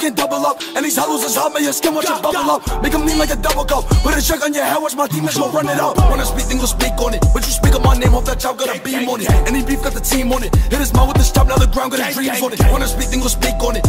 can't double up. And these hollows is hot, man, your skin watch it bubble up. Make them lean like a double cup. Put a check on your head, watch my demons go run it up. Wanna speak, then go speak on it. But you speak up my name, hope that chop got a beam on it. Any beef got the team on it. Hit his mouth with this chop, now the ground got a dreams on it. Wanna speak, then go speak on it.